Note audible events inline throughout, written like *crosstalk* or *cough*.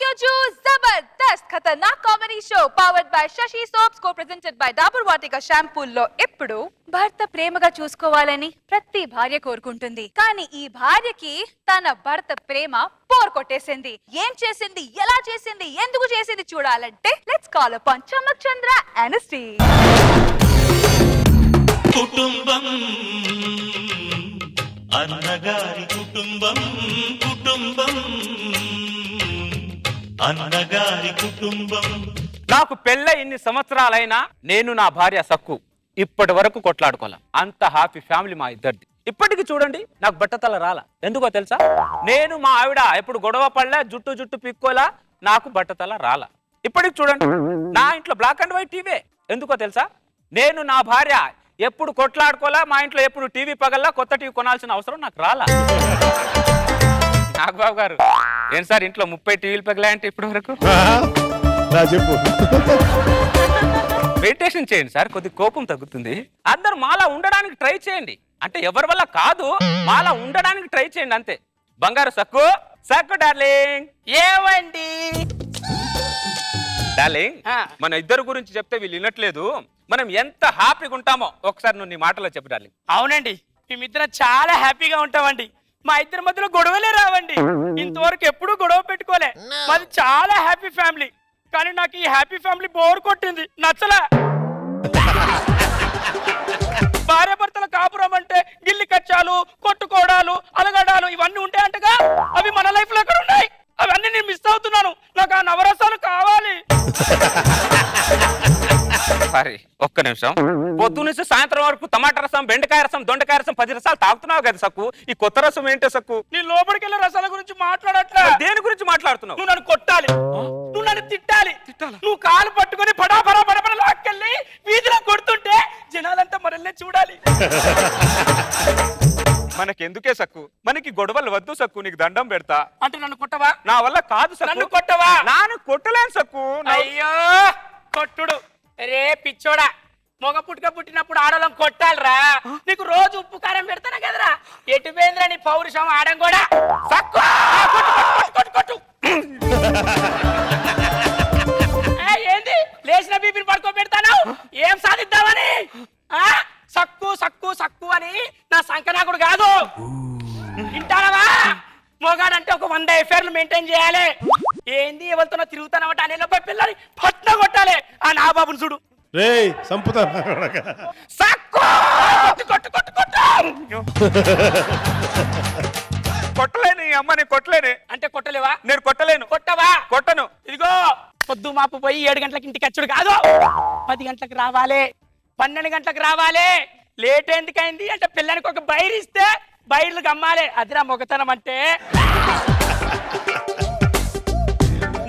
Tokyo Juice Zabardast Khatarnak Comedy Show powered by Shashi Soaps co-presented by Dabur Vatika ఇప్పుడు భర్త ప్రేమగా చూసుకోవాలని ప్రతి భార్య కోరుకుంటుంది. కానీ ఈ భార్యకి తన భర్త ప్రేమ పోర్ కొట్టేసింది. ఏం చేసింది? ఎలా చేసింది? ఎందుకు చేసింది? చూడాలంటే let's call upon Chammak Chandra అనస్టీ కుటుంబం అన్నగారి కుటుంబం కుటుంబం. అన్నగారి కుటుంబం. నాకు పెళ్ళ ఇన్ని సంవత్సరాలైనా నేను నా భార్య సక్కు. ఇప్పటి వరకు కొట్లాడుకోలే. అంత హ్యాపీ ఫ్యామిలీ మా ఇద్దరిది. ఇప్పటికి చూడండి నాకు బట్టతల రాలా. ఎందుకో తెలుసా? నేను మా ఆవిడ ఎప్పుడు గొడవ పడలే జుట్టు జుట్టు పిక్కోలా నాకు బట్టతల రాలా. ఇప్పటికి చూడండి నా ఇంట్లో బ్లాక్ అండ్ వైట్ టీవీ ఎందుకో తెలుసా? నేను నా భార్య ఎప్పుడు కొట్లాడుకోలా మా ఇంట్లో ఎప్పుడు టీవీ పగల్లా కొత్త టీవీ కొనాల్సిన అవసరం నాకు రాలా. నాగబాబు గారు ఏం సార్ ఇంట్లో ముప్పై టీవీలు పగలాయంటే ఇప్పటి వరకు? నా చెప్పు. మెడిటేషన్ చేయండి సార్ కొద్ది కోపం తగ్గుతుంది. అందరు మాలా ఉండడానికి ట్రై చేయండి. అంటే ఎవరి వల్ల కాదు మాలా ఉండడానికి ట్రై చేయండి అంతే. బంగారు సక్కు సక్కు డార్లింగ్. ఏమండి డార్లింగ్. మన ఇద్దరు గురించి చెప్తే వీళ్ళు వినట్లేదు. మనం ఎంత హ్యాపీగా ఉంటామో ఒకసారి నువ్వు నీ మాటలో చెప్పు డార్లింగ్. అవునండి మేమిద్దరం చాలా హ్యాపీగా ఉంటామండి. మా ఇద్దరి మధ్యలో గొడవలే రావండి. ఇంతవరకు ఎప్పుడూ గొడవ పెట్టుకోలే. మాది చాలా హ్యాపీ ఫ్యామిలీ కానీ నాకు ఈ హ్యాపీ ఫ్యామిలీ బోర్ కొట్టింది. నచ్చలే? సారీ ఒక్క నిమిషం. పొద్దు నుంచి సాయంత్రం వరకు టమాటా రసం బెండకాయ రసం దొండకాయ రసం పది రసాలు తాగుతున్నావు కదా సక్కు. ఈ కొత్త రసం ఏంటో సక్కు? నీ లోపలికి వెళ్ళే రసాల గురించి మాట్లాడట్లే? దేని గురించి మాట్లాడుతున్నావు? నువ్వు నన్ను కొట్టాలి. నువ్వు నన్ను తిట్టాలి. నువ్వు కాలు పట్టుకొని పడా పడా పడపడ లాక్కెళ్ళి వీధిలో కొడుతుంటే జనాలంతా మనల్ని చూడాలి. *laughs* మనకి ఎందుకే సక్కు? మనకి గొడవలు వద్దు సక్కు నీకు దండం పెడతా. అంటే నన్ను కొట్టవా? నా వల్ల కాదు సక్కు. నన్ను కొట్టవా? నాను కొట్టలేను పుట్టుక పుట్టినప్పుడు ఆడలం కొట్టాలిరా. నీకు రోజు ఉప్పు కారం పెడతానా కదరా? ఎటు పోయిందిరా నీ పౌరుషం ఆడం కూడా? సక్కు! ఆ, కొట్టు, కొట్టు, కొట్టు, కొట్టు. *laughs* ఏ, ఏంది? లేచిన బీపీని పడుకో పెడతాను? ఏం సాధిద్దామని? ఆ? సక్కు సక్కు సక్కు అని నా సంకనాకుడు కాదు. వింటానవా? మొగాడంటే ఒక వంద ఎఫ్ఐఆర్లు మెయింటైన్ చేయాలి. ఏంది ఎవరితోనో తిరుగుతానమాట అనే లోపల పిల్లని పట్న కొట్టాలి. ఆ నా బాబుని చూడు. రే సంపుతా. సక్కు! కొట్టు కొట్టు కొట్టు కొట్టు! కొట్టలేను ఈ అమ్మని కొట్టలేను. అంటే కొట్టలేవా? నేను కొట్టలేను. కొట్టవా? కొట్టను. ఇదిగో పొద్దు మాపు పోయి ఏడు గంటలకు ఇంటికి వచ్చుడు కాదు. పది గంటలకు రావాలి పన్నెండు గంటలకు రావాలి. లేట్ ఎందుకైంది అంటే పిల్లానికి ఒక బైర్ ఇస్తే బైర్లు గమ్మాలి. అదిరా మొగతనం అంటే.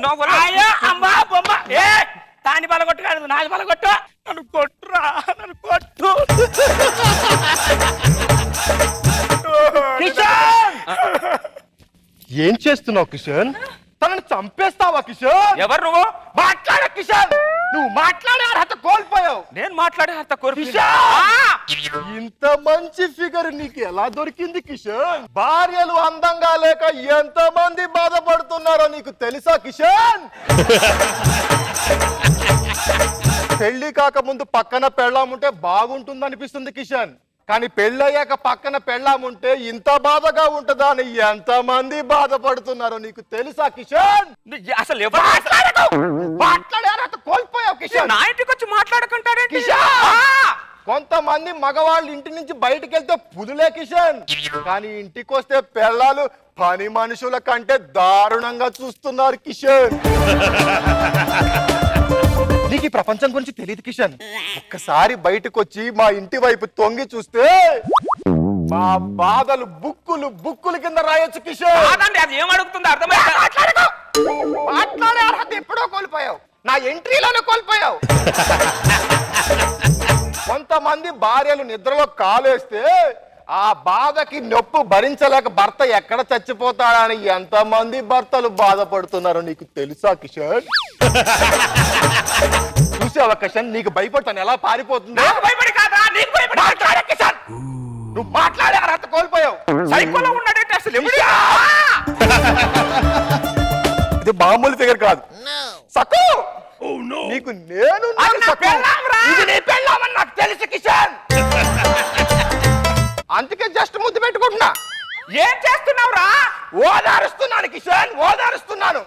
నా వల్ల ఆయా అమ్మా బొమ్మ. ఏ! దాని బల కొట్టు కాదు నాది బల కొట్టు నన్ను కొట్టురా నన్ను కొట్టు. కిషన్! ఏం చేస్తున్నావు కిషన్? తనని చంపేస్తావా కిషన్? ఎవరు నువ్వు? మాట్లాడ కిషన్! నువ్వు మాట్లాడే అర్హత కోల్పోయావు. నేను మాట్లాడే కోరిక కిషన్! ఇంత మంచి ఫిగర్ నీకు ఎలా దొరికింది కిషన్? భార్యలు అందంగా లేక ఎంత మంది బాధపడుతున్నారో నీకు తెలుసా కిషన్? పెళ్ళి కాక ముందు పక్కన పెళ్ళాముంటే బాగుంటుంది అనిపిస్తుంది కిషన్. కానీ పెళ్ళయ్యాక పక్కన పెళ్ళాముంటే ఇంత బాధగా ఉంటుందా అని ఎంత మంది బాధపడుతున్నారో నీకు తెలుసా కిషన్? అసలు కోల్పోయావు కిషన్. నా ఇంటికి వచ్చి మాట్లాడుకుంటాడేంటి? కిషన్! కొంతమంది మగవాళ్ళు ఇంటి నుంచి బయటికి వెళ్తే పులులే కిషన్. కానీ ఇంటికి వస్తే పిల్లలు పని మనుషుల కంటే దారుణంగా చూస్తున్నారు కిషన్. *laughs* నీకు ఈ ప్రపంచం గురించి తెలియదు కిషన్. ఒక్కసారి బయటకు వచ్చి మా ఇంటి వైపు తొంగి చూస్తే మా బాధలు బుక్కులు బుక్కులు కింద రాయొచ్చు కిషన్. కాదండి అది ఏం అడుగుతుంది? అర్థమైంది? మాట్లాడే అర్హత ఎప్పుడో కోల్పోయావు. నా ఎంట్రీలోనే కోల్పోయావు. *laughs* కొంతమంది భార్యలు నిద్రలో కాలేస్తే ఆ బాధకి నొప్పు భరించలేక భర్త ఎక్కడ చచ్చిపోతాడని ఎంతమంది భర్తలు బాధపడుతున్నారో నీకు తెలుసా కిషన్? చూసావా కిషన్? నీకు భయపడతాను. ఎలా పారిపోతుందో? భయపడి కాదా నీకు భయపడి మాట్లాడే కిషన్! నువ్వు మాట్లాడే అర్హత కోల్పోయావు. సైకోలో ఉన్నాడంటే అసలు ఇది మామూలు ఫిగర్ కాదు. నీకు నేను నాకు తెలుసు కిషన్! అందుకే జస్ట్ ముద్దు పెట్టుకుంటున్నా. ఏం చేస్తున్నావురా? ఓదారుస్తున్నాను కిషన్ ఓదారుస్తున్నాను.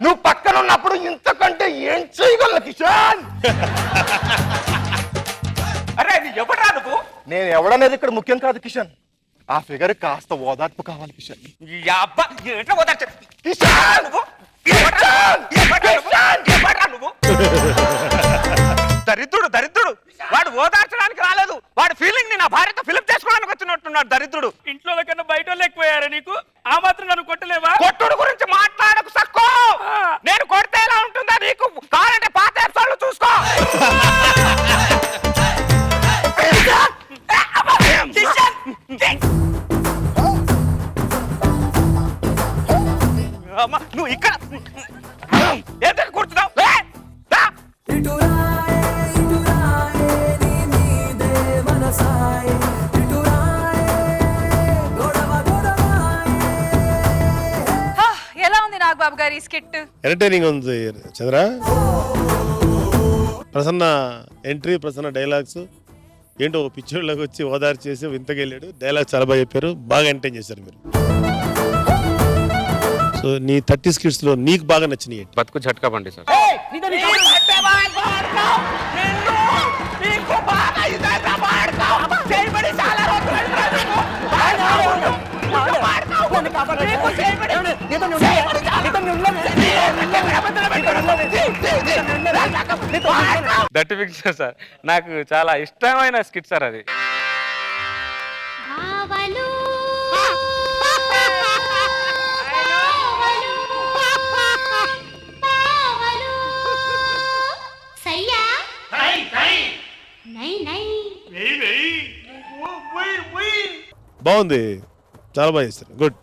నువ్వు పక్కన ఉన్నప్పుడు ఇంతకంటే ఏం చేయగలను కిషన్? *laughs* అరే నీ ఎవడరా నువ్వు? నేను ఎవడనేది ఇక్కడ ముఖ్యం కాదు కిషన్. ఆ ఫిగర్ కాస్త ఓదార్పు కావాలి కిషన్. ఈ అబ్బా ఎట్లా పోతారు కిషన్! నువ్వు? ఎవడ్రా? ఎవడ్రా నువ్వు? ఎవడ్రా నువ్వు? *laughs* దరిద్రుడు దరిద్రుడు. వాడు ఓదార్చడానికి రాలేదు. వాడి ఫీలింగ్ని నా భార్యతో ఫిలిప్ చేసుకోవడానికి వచ్చినట్టున్నాడు దరిద్రుడు. ఇంట్లో కన్నా బయట లేకపోయారా నీకు? ఆ మాత్రం నన్ను కొట్టలేవా? కొట్టుడు గురించి మాట్లాడకు సక్కో. నేను కొడితే ఎలా ఉంటుందా నీకు కావాలంటే పాత ఎపిసోడ్లు చూసుకో. నువ్వు ఇక్కడ గారి స్కిట్. ఎంటర్టైనింగ్ ఉంది చంద్ర. ప్రసన్న ఎంట్రీ ప్రసన్న డైలాగ్స్ ఏంటో పిక్చర్లోకి వచ్చి ఓదారి చేసి వింతకి వెళ్ళాడు డైలాగ్ చాలా బాగా చెప్పారు. బాగా ఎంటర్టైన్ చేశారు మీరు. సో నీ థర్టీ స్కిట్స్లో నీకు బాగా నచ్చినాయి బతుకు చట్కా పండి సార్. దట్ పిక్చర్ సార్ నాకు చాలా ఇష్టమైన స్కిట్ సార్ అది. ఆవలు పావలు సయ్యా? నై నై. బాగుంది. చాలా బాగా చేశారు గుడ్